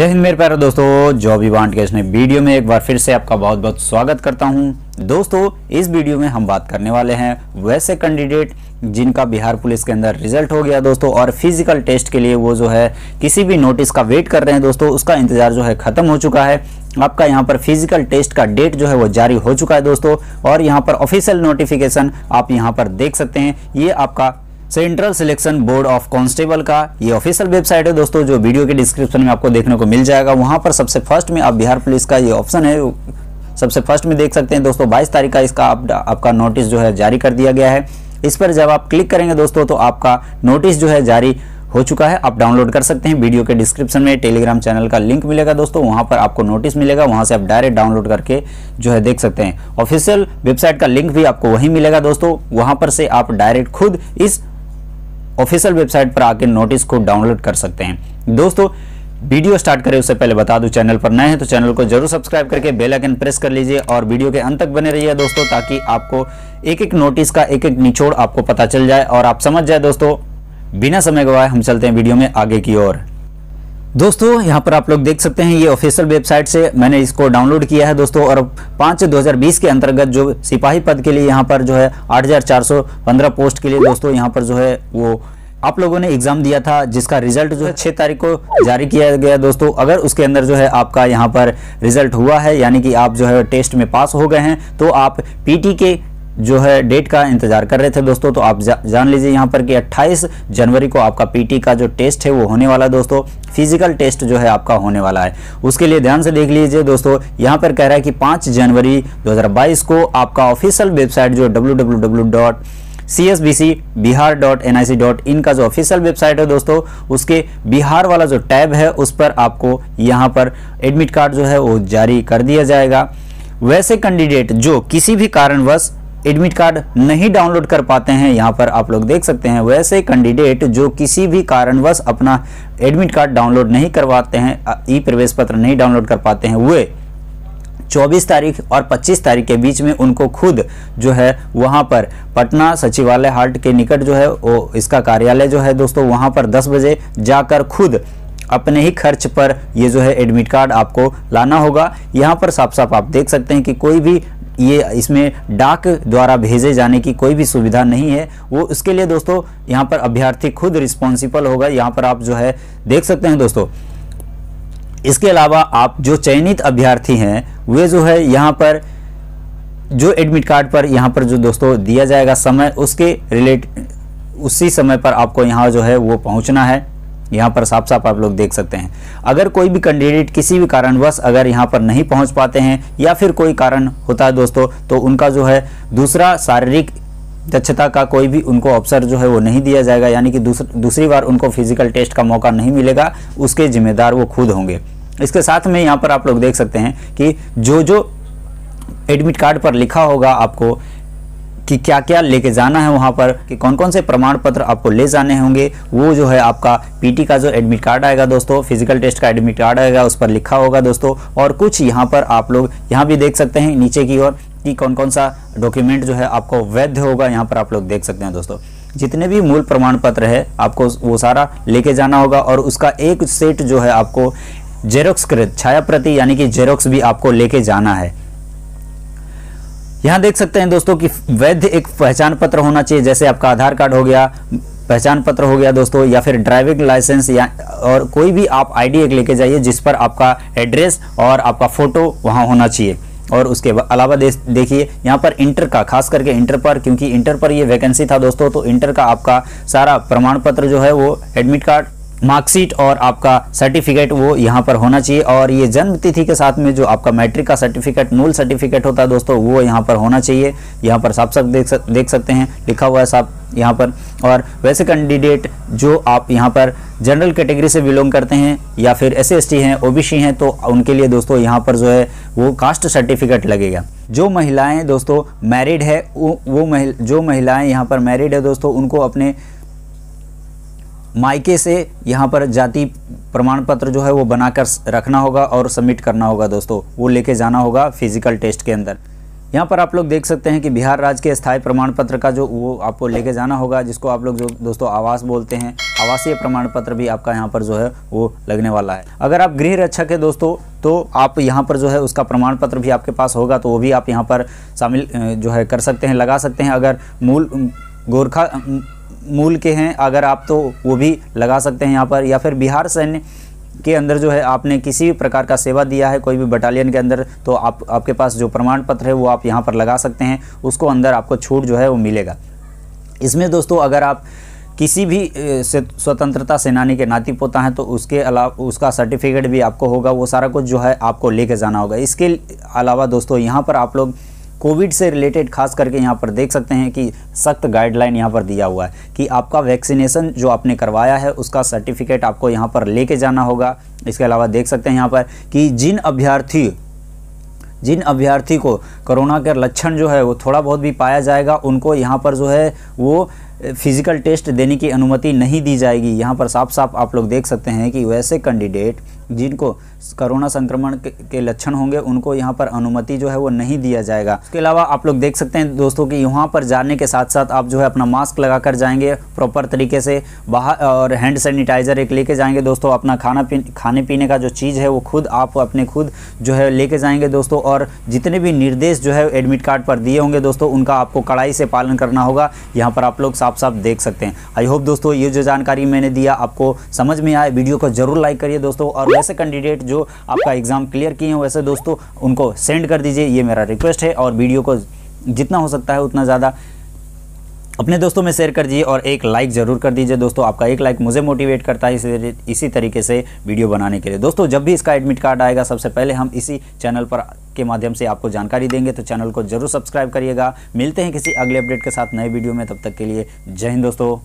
जय हिंद मेरे प्यारे दोस्तों, जॉब इवांट के इसने वीडियो में एक बार फिर से आपका बहुत बहुत स्वागत करता हूँ। दोस्तों, इस वीडियो में हम बात करने वाले हैं वैसे कैंडिडेट जिनका बिहार पुलिस के अंदर रिज़ल्ट हो गया दोस्तों, और फ़िज़िकल टेस्ट के लिए वो जो है, किसी भी नोटिस का वेट कर रहे हैं दोस्तों, उसका इंतज़ार जो है खत्म हो चुका है। आपका यहाँ पर फ़िज़िकल टेस्ट का डेट जो है वो जारी हो चुका है दोस्तों, और यहाँ पर ऑफिशियल नोटिफिकेशन आप यहाँ पर देख सकते हैं। ये आपका central selection board of constable का ये ऑफिशियल वेबसाइट है। दोस्तों जो वीडियो के डिस्क्रिप्शन में आपको देखने को मिल जाएगा। वहाँ पर सबसे फ़र्स्ट में आप बिहार पुलिस का ये ऑप्शन है। सबसे फ़र्स्ट में देख सकते हैं दोस्तों 22 तारीख का इसका आप, आपका नोटिस जो है जारी कर दिया गया है। इस पर जब आप क्लिक करेंगे दोस्तों तो आपका नोटिस जो है जारी हो चुका है। आप डाउनलोड कर सकते हैं। वीडियो के डिस्क्रिप्शन में टेलीग्राम चैनल का लिंक मिलेगा दोस्तों। वहाँ पर आपको नोटिस मिलेगा। वहाँ से आप डायरेक्ट डाउनलोड करके जो है देख सकते हैं। ऑफिशियल वेबसाइट का लिंक भी आपको वहीं मिलेगा दोस्तों। वहाँ पर से आप डायरेक्ट खुद इस ऑफिशियल वेबसाइट पर आकर नोटिस को डाउनलोड कर सकते हैं। दोस्तों, वीडियो स्टार्ट करें उससे पहले बता दूँ, चैनल पर नए हैं तो चैनल को ज़रूर सब्सक्राइब करके बेल आइकन प्रेस कर लीजिए और वीडियो के अंत तक बने रहिए दोस्तों, ताकि आपको एक एक नोटिस का एक एक निचोड़ आपको पता चल जाए और आप समझ जाए दोस्तों, बिना समय गवाए हम चलते हैं वीडियो में आगे की ओर। दोस्तों, यहाँ पर आप लोग देख सकते हैं, ये ऑफिशियल वेबसाइट से मैंने इसको डाउनलोड किया है, दोस्तों, और पाँच दो के अंतर्गत जो सिपाही पद के लिए यहाँ पर जो है आठ हज़ार चार सौ पंद्रह पोस्ट के लिए, दोस्तों, यहाँ पर जो है वो आप लोगों ने एग्ज़ाम दिया था, जिसका रिज़ल्ट जो है छह तारीख को जारी किया गया, दोस्तों। अगर उसके अंदर जो है आपका यहाँ पर रिज़ल्ट हुआ है, यानी कि आप जो है टेस्ट में पास हो गए हैं तो आप पीटी के जो है डेट का इंतज़ार कर रहे थे दोस्तों तो आप जा, जान लीजिए यहाँ पर कि 28 जनवरी को आपका पीटी का जो टेस्ट है वो होने वाला है दोस्तों फ़िज़िकल टेस्ट जो है आपका होने वाला है। उसके लिए ध्यान से देख लीजिए दोस्तों यहाँ पर कह रहा है कि 5 जनवरी 2022 को आपका ऑफिशियल वेबसाइट जो W C S B C Bihar dot N I C dot in का जो ऑफिशियल वेबसाइट है दोस्तों उसके बिहार वाला जो टैब है उस पर आपको यहाँ पर एडमिट कार्ड जो है वो जारी कर दिया जाएगा। वैसे कैंडिडेट जो किसी भी कारणवश एडमिट कार्ड नहीं डाउनलोड कर पाते हैं, यहाँ पर आप लोग देख सकते हैं, वैसे कैंडिडेट जो किसी भी कारणवश अपना एडमिट कार्ड डाउनलोड नहीं करवाते हैं ई प्रवेश पत्र नहीं डाउनलोड कर पाते हैं, वे 24 तारीख और 25 तारीख के बीच में उनको खुद जो है वहाँ पर पटना सचिवालय हाट के निकट जो है वो इसका कार्यालय जो है दोस्तों वहाँ पर 10 बजे जाकर खुद अपने ही खर्च पर ये जो है एडमिट कार्ड आपको लाना होगा। यहाँ पर साफ़ साफ़ आप देख सकते हैं कि कोई भी ये इसमें डाक द्वारा भेजे जाने की कोई भी सुविधा नहीं है। वो उसके लिए दोस्तों यहाँ पर अभ्यर्थी खुद रिस्पॉन्सिबल होगा। यहाँ पर आप जो है देख सकते हैं दोस्तों। इसके अलावा आप जो चयनित अभ्यर्थी हैं, वे जो है यहाँ पर जो एडमिट कार्ड पर यहाँ पर जो दोस्तों दिया जाएगा समय, उसके रिलेट उसी समय पर आपको यहाँ जो है वो पहुँचना है। यहाँ पर साफ़ साफ़ आप लोग देख सकते हैं। अगर कोई भी कैंडिडेट किसी भी कारणवश अगर यहाँ पर नहीं पहुँच पाते हैं या फिर कोई कारण होता है दोस्तों तो उनका जो है दूसरा शारीरिक दक्षता का कोई भी उनको अवसर जो है वो नहीं दिया जाएगा, यानी कि दूसरी बार उनको फ़िज़िकल टेस्ट का मौका नहीं मिलेगा, उसके जिम्मेदार वो खुद होंगे। इसके साथ में यहाँ पर आप लोग देख सकते हैं कि जो जो एडमिट कार्ड पर लिखा होगा आपको कि क्या क्या लेके जाना है वहाँ पर, कि कौन कौन से प्रमाण पत्र आपको ले जाने होंगे, वो जो है आपका पीटी का जो एडमिट कार्ड आएगा दोस्तों फ़िज़िकल टेस्ट का एडमिट कार्ड आएगा, उस पर लिखा होगा दोस्तों, और कुछ यहाँ पर आप लोग यहाँ भी देख सकते हैं नीचे की ओर कि कौन कौन सा डॉक्यूमेंट जो है आपको वैध होगा, यहाँ पर आप लोग देख सकते हैं दोस्तों। जितने भी मूल प्रमाण पत्र है, आपको वो सारा लेके जाना होगा और उसका एक सेट जो है आपको जेरोक्स कृत छाया प्रति यानी कि जेरोक्स भी आपको लेके जाना है। यहाँ देख सकते हैं दोस्तों कि वैध एक पहचान पत्र होना चाहिए, जैसे आपका आधार कार्ड हो गया, पहचान पत्र हो गया दोस्तों, या फिर ड्राइविंग लाइसेंस, या, और कोई भी आप आईडी एक लेके जाइए जिस पर आपका एड्रेस और आपका फ़ोटो वहाँ होना चाहिए। और उसके अलावा देखिए, यहाँ पर इंटर का, खास करके इंटर पर, क्योंकि इंटर पर ये वैकेंसी था दोस्तों तो इंटर का आपका सारा प्रमाण पत्र जो है वो एडमिट कार्ड मार्कशीट और आपका सर्टिफिकेट वो यहाँ पर होना चाहिए और ये जन्म तिथि के साथ में जो आपका मैट्रिक का सर्टिफिकेट मूल सर्टिफिकेट होता है दोस्तों वो यहाँ पर होना चाहिए। यहाँ पर साफ़ साफ़ देख सक, देख सकते हैं लिखा हुआ है साफ़ यहाँ पर। और वैसे कैंडिडेट जो आप यहाँ पर जनरल कैटेगरी से बिलोंग करते हैं या फिर एस सी हैं ओबीसी हैं तो उनके लिए दोस्तों यहाँ पर जो है वो कास्ट सर्टिफिकेट लगेगा। जो महिलाएँ दोस्तों मैरिड है वो, महिल, जो महिलाएँ यहाँ पर मैरिड है दोस्तों उनको अपने मायके से यहाँ पर जाति प्रमाण पत्र जो है वो बनाकर रखना होगा और सबमिट करना होगा दोस्तों। वो लेके जाना होगा फ़िज़िकल टेस्ट के अंदर। यहाँ पर आप लोग देख सकते हैं कि बिहार राज्य के स्थायी प्रमाण पत्र का जो वो आपको लेके जाना होगा, जिसको आप लोग जो दोस्तों आवास बोलते हैं, आवासीय प्रमाण पत्र भी आपका यहाँ पर जो है वो लगने वाला है। अगर आप गृह रक्षक है दोस्तों तो आप यहाँ पर जो है उसका प्रमाण पत्र भी आपके पास होगा तो वो भी आप यहाँ पर शामिल जो है कर सकते हैं, लगा सकते हैं। अगर मूल, गोरखा मूल के हैं, अगर आप तो वो भी लगा सकते हैं यहाँ पर। या फिर बिहार सैन्य के अंदर जो है आपने किसी भी प्रकार का सेवा दिया है, कोई भी बटालियन के अंदर तो आप, आपके पास जो प्रमाण पत्र है वो आप यहाँ पर लगा सकते हैं, उसको अंदर आपको छूट जो है वो मिलेगा। इसमें दोस्तों अगर आप किसी भी स्वतंत्रता सेनानी के नाती पोता हैं तो उसके अलावा उसका सर्टिफिकेट भी आपको होगा, वो सारा कुछ जो है आपको लेके जाना होगा। इसके अलावा दोस्तों यहाँ पर आप लोग कोविड से रिलेटेड खास करके यहाँ पर देख सकते हैं कि सख्त गाइडलाइन यहाँ पर दिया हुआ है कि आपका वैक्सीनेशन जो आपने करवाया है, उसका सर्टिफिकेट आपको यहाँ पर लेके जाना होगा। इसके अलावा देख सकते हैं यहाँ पर कि जिन अभ्यर्थी जिन अभ्यर्थी को कोरोना के लक्षण जो है वो थोड़ा बहुत भी पाया जाएगा, उनको यहाँ पर जो है वो फ़िज़िकल टेस्ट देने की अनुमति नहीं दी जाएगी। यहाँ पर साफ़ साफ़ आप लोग देख सकते हैं कि वैसे कैंडिडेट जिनको कोरोना संक्रमण के लक्षण होंगे, उनको यहाँ पर अनुमति जो है वो नहीं दिया जाएगा। इसके अलावा आप लोग देख सकते हैं दोस्तों कि यहाँ पर जाने के साथ साथ आप जो है अपना मास्क लगा कर जाएँगे प्रॉपर तरीके से बाहर और हैंड सैनिटाइज़र एक लेके जाएँगे दोस्तों, अपना खाना पी खाने पीने का जो चीज़ है वो खुद आप अपने खुद जो है लेके जाएँगे दोस्तों और जितने भी निर्देश जो है एडमिट कार्ड पर दिए होंगे दोस्तों, उनका आपको कड़ाई से पालन करना होगा। यहाँ पर आप लोग साफ़ साफ़ साफ़ देख सकते हैं। आई होप दोस्तों ये जो जानकारी मैंने दिया आपको समझ में आए। वीडियो को ज़रूर लाइक करिए दोस्तों और वैसे कैंडिडेट जो आपका एग्ज़ाम क्लियर किए हैं, वैसे दोस्तों उनको सेंड कर दीजिए। ये मेरा रिक्वेस्ट है और वीडियो को जितना हो सकता है उतना ज़्यादा अपने दोस्तों में शेयर कर दीजिए और एक लाइक ज़रूर कर दीजिए दोस्तों। आपका एक लाइक मुझे मोटिवेट करता है इसी तरीके से वीडियो बनाने के लिए। दोस्तों, जब भी इसका एडमिट कार्ड आएगा, सबसे पहले हम इसी चैनल पर के माध्यम से आपको जानकारी देंगे तो चैनल को ज़रूर सब्सक्राइब करिएगा। मिलते हैं किसी अगले अपडेट के साथ नए वीडियो में, तब तक के लिए जय हिंद दोस्तों।